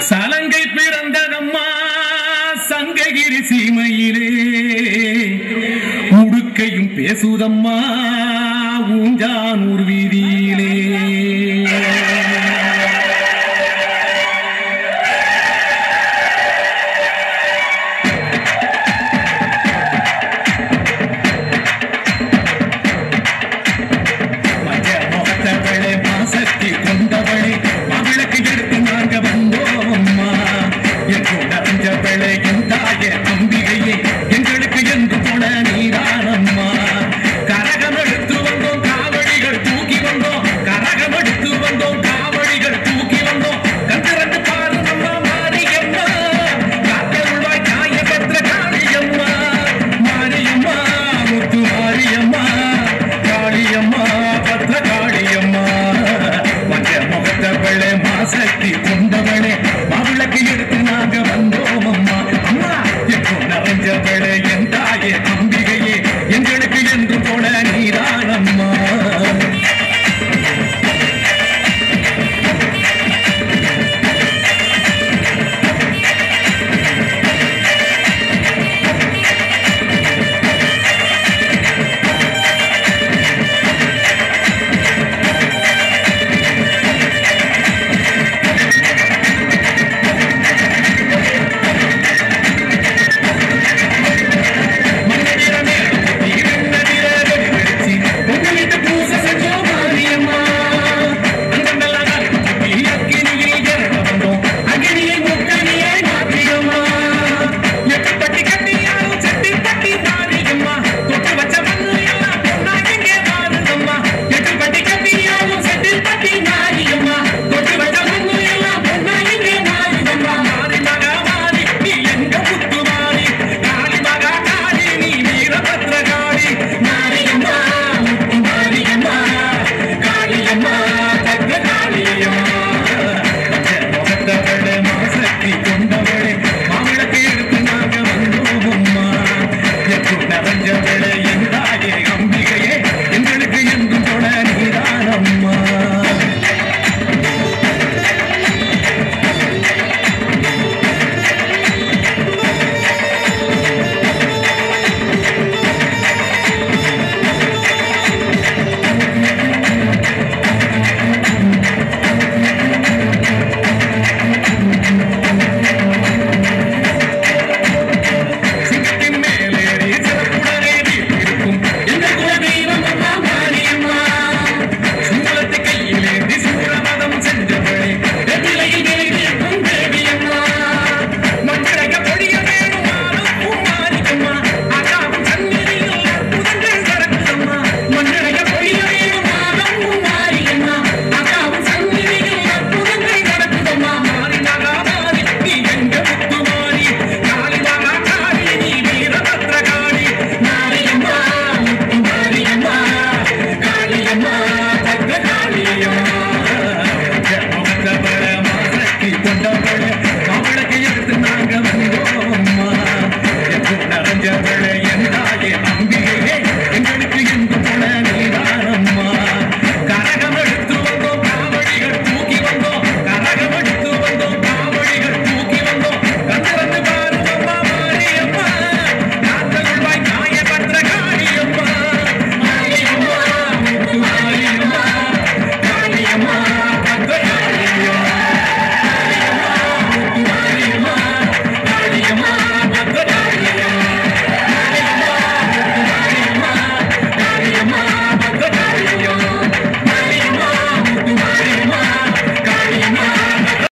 சலங்கை பிறந்ததம்மா சங்ககிரி சீமையிலே. உடுக்கையும் பேசுதம்மா ஊஞ்சானூர் வீதியிலே. தாய அம்பிகையே எங்களுக்கு என்று துண நீரானம்மா? கரகம் எடுத்து வந்தோம் காவடிகள் தூக்கி வந்தோம். கரகம் எடுத்து வந்தோம் காவடிகள் தூக்கி வந்தோம். கத்திரண்டு பாரு அம்மா. மாரியம்மா காத்த உள்வாய் தாய பத்திர காளியம்மா மாரியம்மா முத்து மாரியம்மா காளியம்மா